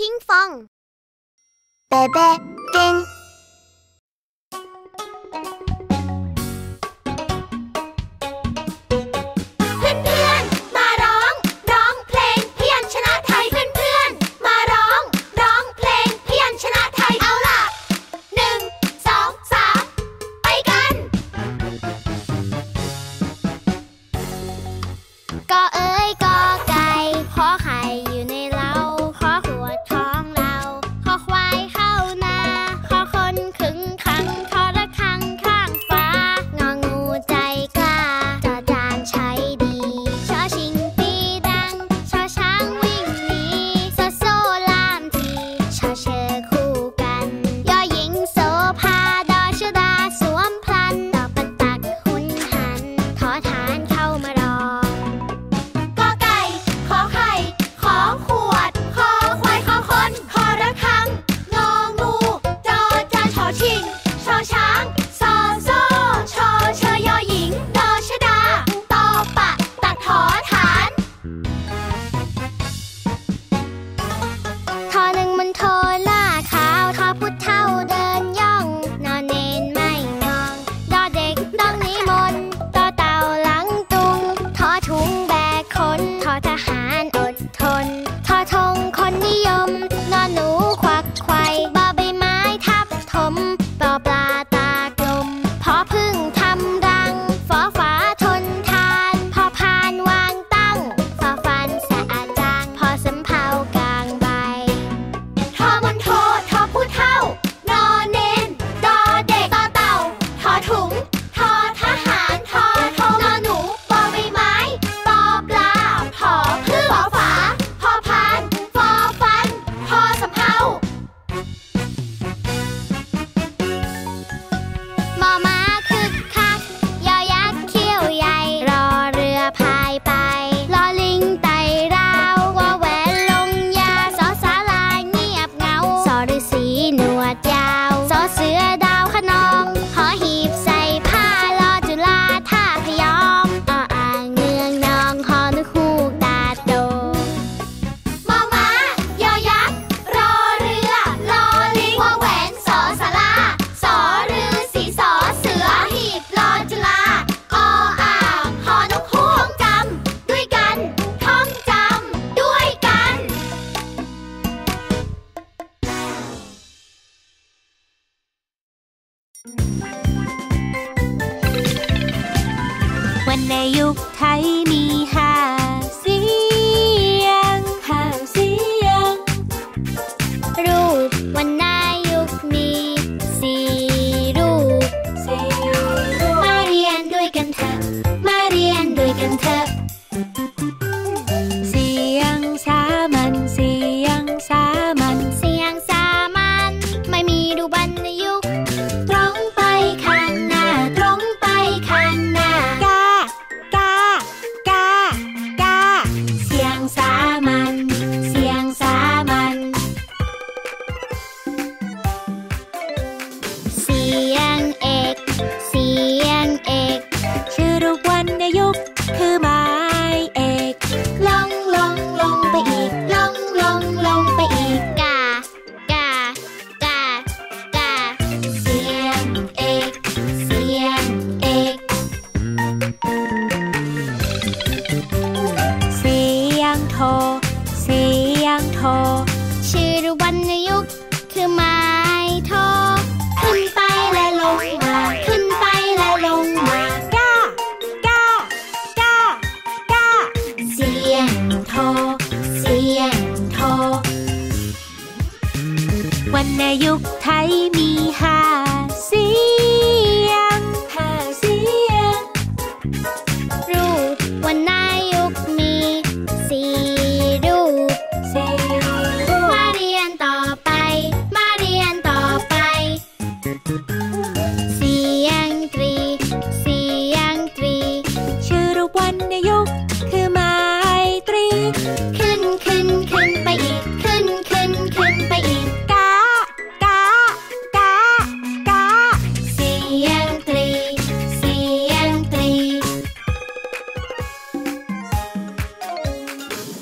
พิง วันในยุคไทยมีห้าเสียงห้าเสียง รูปวัน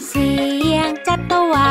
เสียงจัตวา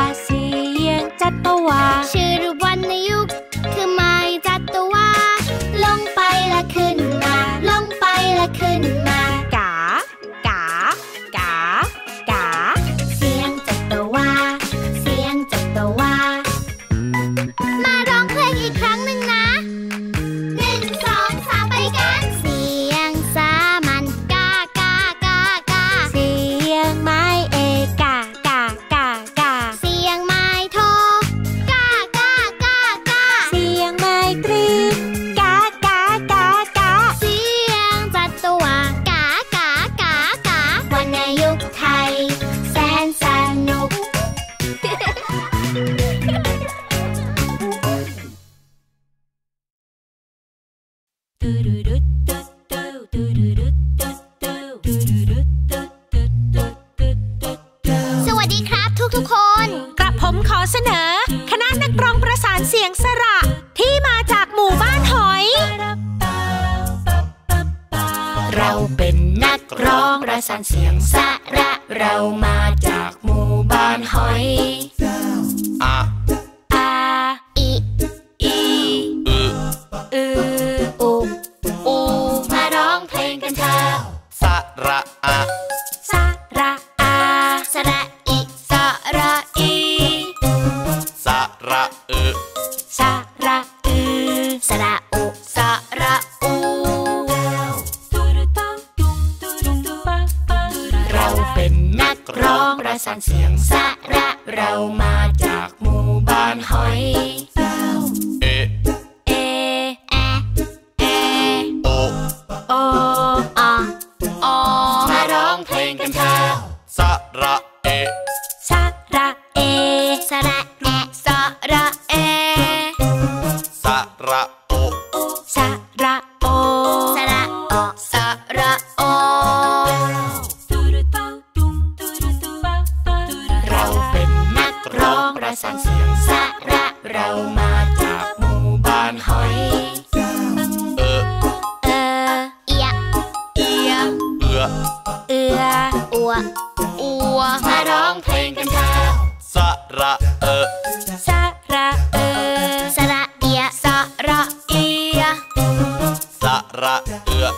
สวัสดีครับทุกทุกคน กระผมขอเสนอ คณะนักร้องประสานเสียงสระ ที่มาจากหมู่บ้านหอย เราเป็นนักร้องประสานเสียงสระ เรามาจากหมู่บ้านหอย ประสานเสียงสาระเรามาจากหมู่บ้านหอยเอเอแอแอโอโออออมาร้องเพลงกันเถอะสระ สานเสียงสะระเรามาจากหมู่บ้านหอยเออเออเอียเอียเอือเอืออัวอัวมาร้องเพลงกันค่ะสะระเออสะระเออสะระเอียสะระเอียสะระเอือ